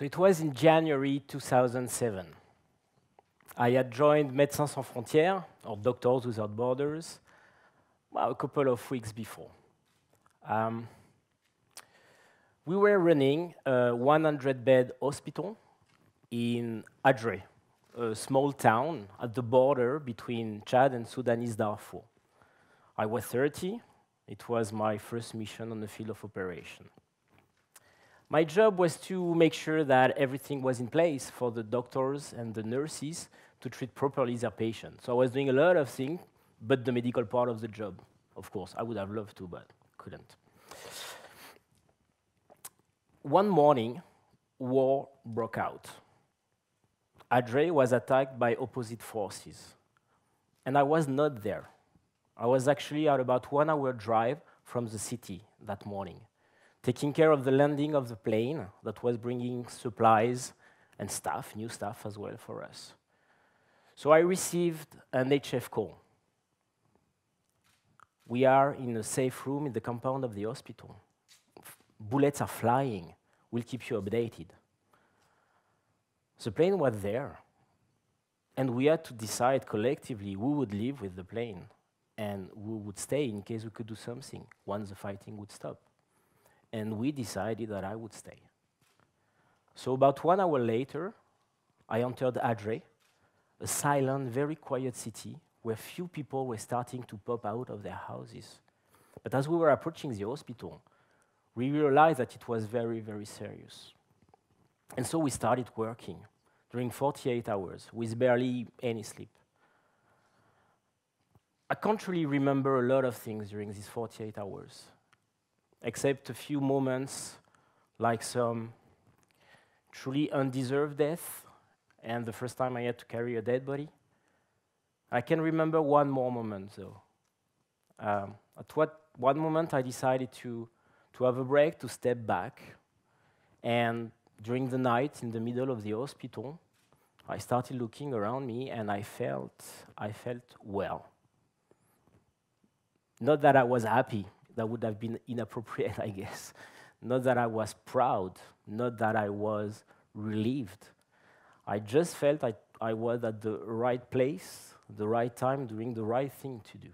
So it was in January 2007. I had joined Médecins Sans Frontières, or Doctors Without Borders, well, a couple of weeks before. Um, we were running a 100 bed hospital in Adre, a small town at the border between Chad and Sudanese Darfur. I was 30. It was my first mission on the field of operation. My job was to make sure that everything was in place for the doctors and the nurses to treat properly their patients. So I was doing a lot of things, but the medical part of the job, of course. I would have loved to, but couldn't. One morning, war broke out. Adre was attacked by opposite forces, and I was not there. I was actually at about one hour drive from the city that morning taking care of the landing of the plane that was bringing supplies and stuff, new stuff as well for us. So I received an HF call. We are in a safe room in the compound of the hospital. Bullets are flying. We'll keep you updated. The plane was there, and we had to decide collectively who would leave with the plane and who would stay in case we could do something once the fighting would stop and we decided that I would stay. So about one hour later, I entered Adre, a silent, very quiet city where few people were starting to pop out of their houses. But as we were approaching the hospital, we realized that it was very, very serious. And so we started working during 48 hours with barely any sleep. I can't really remember a lot of things during these 48 hours except a few moments like some truly undeserved death and the first time I had to carry a dead body. I can remember one more moment though. Um, at what, one moment I decided to, to have a break, to step back, and during the night in the middle of the hospital, I started looking around me and I felt, I felt well. Not that I was happy, that would have been inappropriate, I guess. Not that I was proud, not that I was relieved. I just felt I, I was at the right place, the right time, doing the right thing to do.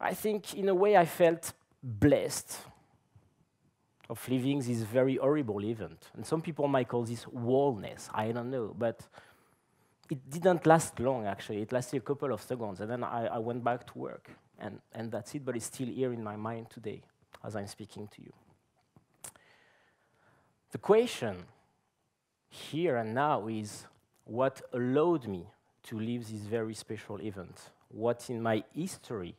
I think, in a way, I felt blessed of living this very horrible event. And some people might call this wallness, I don't know. But it didn't last long, actually. It lasted a couple of seconds, and then I, I went back to work. And, and that's it, but it's still here in my mind today as I'm speaking to you. The question here and now is what allowed me to live this very special event? What in my history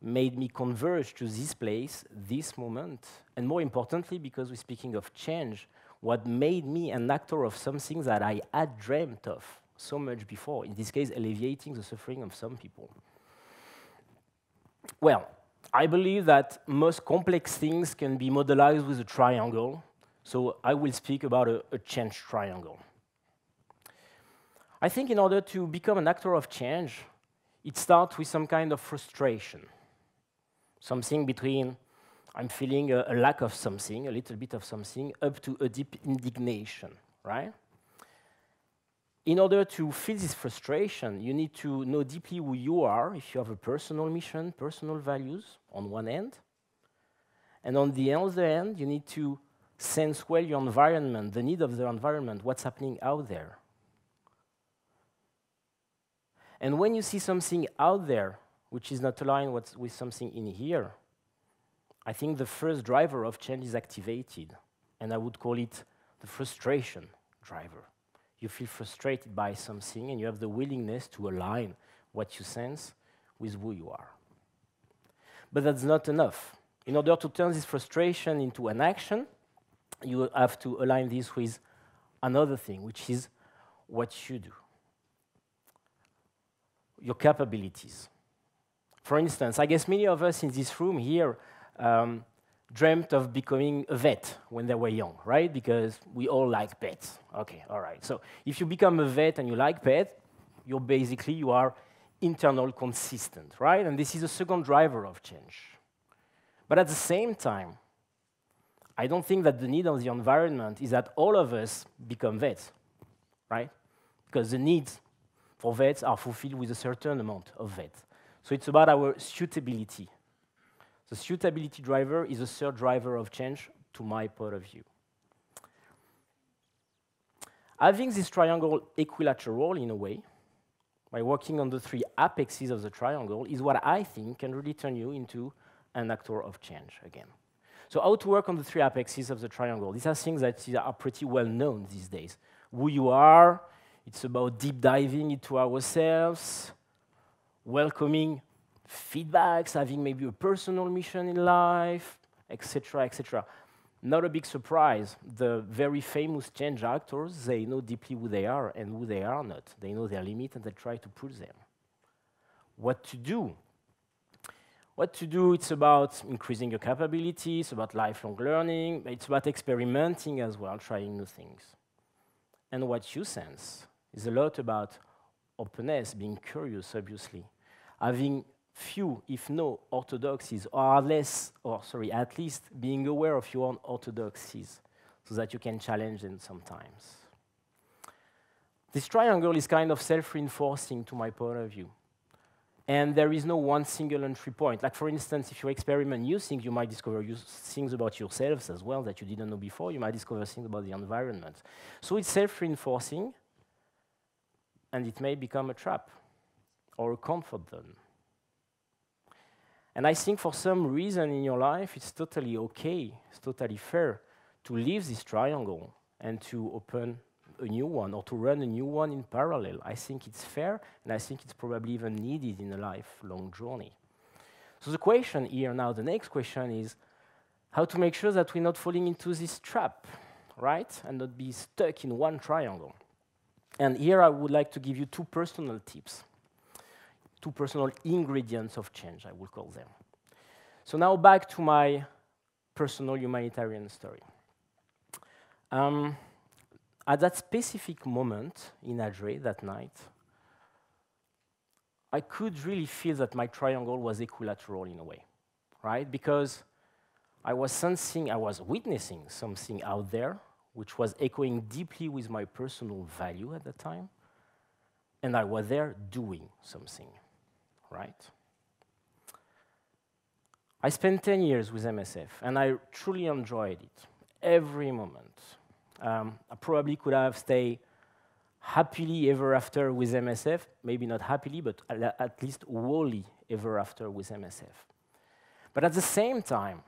made me converge to this place, this moment? And more importantly, because we're speaking of change, what made me an actor of something that I had dreamt of so much before, in this case, alleviating the suffering of some people. Well, I believe that most complex things can be modelized with a triangle, so I will speak about a, a change triangle. I think in order to become an actor of change, it starts with some kind of frustration, something between I'm feeling a, a, lack of something, a little bit of something, up to a deep indignation, right? In order to feel this frustration, you need to know deeply who you are, if you have a personal mission, personal values on one end. And on the other end, you need to sense well your environment, the need of the environment, what's happening out there. And when you see something out there which is not aligned with something in here, I think the first driver of change is activated, and I would call it the frustration driver. You feel frustrated by something, and you have the willingness to align what you sense with who you are. But that's not enough. In order to turn this frustration into an action, you have to align this with another thing, which is what you do, your capabilities. For instance, I guess many of us in this room here um, dreamt of becoming a vet when they were young, right? Because we all like pets. Okay, all right. So if you become a vet and you like pets, you're basically, you are internal consistent, right? And this is a second driver of change. But at the same time, I don't think that the need of the environment is that all of us become vets, right? Because the needs for vets are fulfilled with a certain amount of vets. So it's about our suitability. The suitability driver is a third driver of change to my point of view. Having this triangle equilateral in a way, by working on the three apexes of the triangle, is what I think can really turn you into an actor of change again. So how to work on the three apexes of the triangle? These are things that are pretty well known these days. Who you are, it's about deep diving into ourselves, welcoming feedbacks, having maybe a personal mission in life, etc., etc. Not a big surprise. The very famous change actors, they know deeply who they are and who they are not. They know their limit and they try to push them. What to do? What to do, it's about increasing your capabilities, about lifelong learning, it's about experimenting as well, trying new things. And what you sense is a lot about openness, being curious, obviously, having few, if no, orthodoxies, or less, or sorry, at least being aware of your own orthodoxies, so that you can challenge them sometimes. This triangle is kind of self-reinforcing to my point of view. And there is no one single entry point. Like, for instance, if you experiment new things, you might discover things about yourselves as well that you didn't know before. You might discover things about the environment. So it's self-reinforcing, and it may become a trap or a comfort zone. And I think for some reason in your life, it's totally okay, it's totally fair to leave this triangle and to open a new one or to run a new one in parallel. I think it's fair, and I think it's probably even needed in a lifelong journey. So the question here now, the next question is how to make sure that we're not falling into this trap, right? And not be stuck in one triangle. And here I would like to give you two personal tips two personal ingredients of change, I will call them. So now back to my personal humanitarian story. Um, at that specific moment in Adre that night, I could really feel that my triangle was equilateral in a way, right? Because I was sensing, I was witnessing something out there which was echoing deeply with my personal value at the time, and I was there doing something right? I spent 10 years with MSF, and I truly enjoyed it, every moment. Um, I probably could have stayed happily ever after with MSF, maybe not happily, but at least wholly ever after with MSF. But at the same time,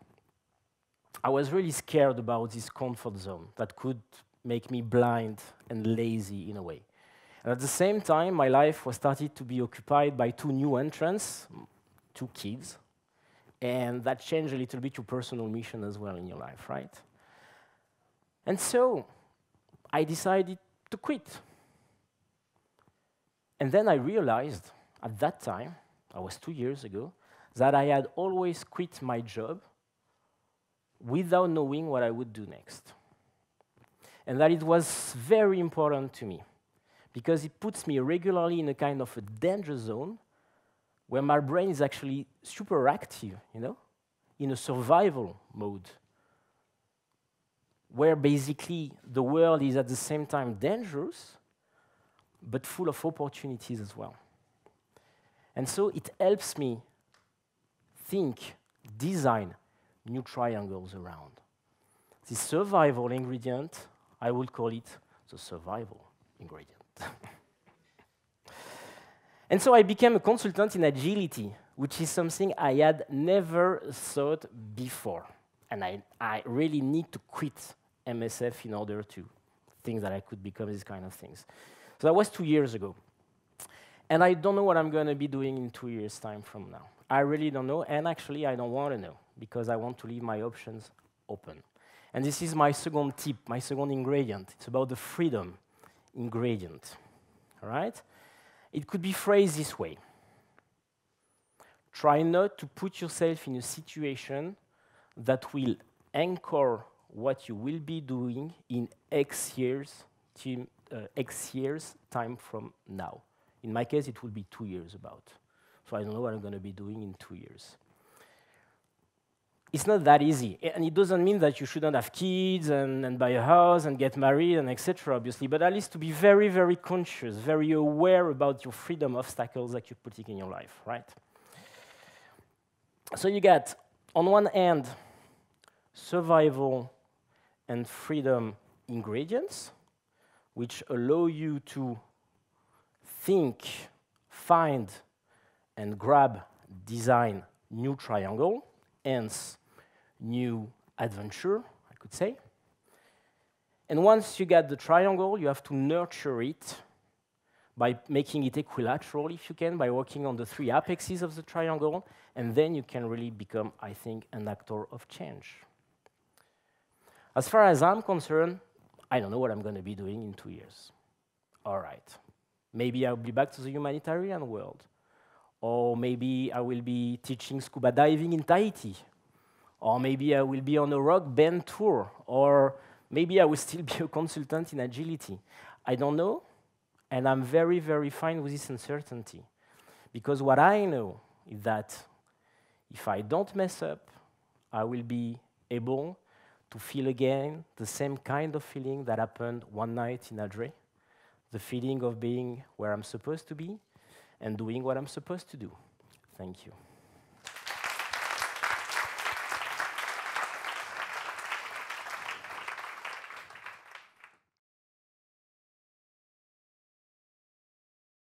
I was really scared about this comfort zone that could make me blind and lazy in a way. And at the same time, my life was started to be occupied by two new entrants, two kids, and that changed a little bit your personal mission as well in your life, right? And so I decided to quit. And then I realized at that time, I was two years ago, that I had always quit my job without knowing what I would do next. And that it was very important to me because it puts me regularly in a kind of a danger zone where my brain is actually super active, you know, in a survival mode, where basically the world is at the same time dangerous, but full of opportunities as well. And so it helps me think, design new triangles around. The survival ingredient, I will call it the survival ingredient. and so I became a consultant in agility, which is something I had never thought before. And I, I really need to quit MSF in order to think that I could become these kind of things. So that was two years ago. And I don't know what I'm going to be doing in two years' time from now. I really don't know, and actually, I don't want to know because I want to leave my options open. And this is my second tip, my second ingredient. It's about the freedom ingredient. All right? It could be phrased this way Try not to put yourself in a situation that will anchor what you will be doing in X years, team, uh, X years time from now. In my case, it will be two years about. So I don't know what I'm going to be doing in two years. It's not that easy. And it doesn't mean that you shouldn't have kids and, and buy a house and get married and etc., obviously, but at least to be very, very conscious, very aware about your freedom obstacles that you're putting in your life, right? So you get, on one hand, survival and freedom ingredients, which allow you to think, find, and grab, design new triangle, hence new adventure, I could say. And once you get the triangle, you have to nurture it by making it equilateral, if you can, by working on the three apexes of the triangle, and then you can really become, I think, an actor of change. As far as I'm concerned, I don't know what I'm going to be doing in two years. All right. Maybe I'll be back to the humanitarian world. Or maybe I will be teaching scuba diving in Tahiti or maybe I will be on a rock band tour, or maybe I will still be a consultant in agility. I don't know, and I'm very, very fine with this uncertainty. Because what I know is that if I don't mess up, I will be able to feel again the same kind of feeling that happened one night in Adre, the feeling of being where I'm supposed to be and doing what I'm supposed to do. Thank you.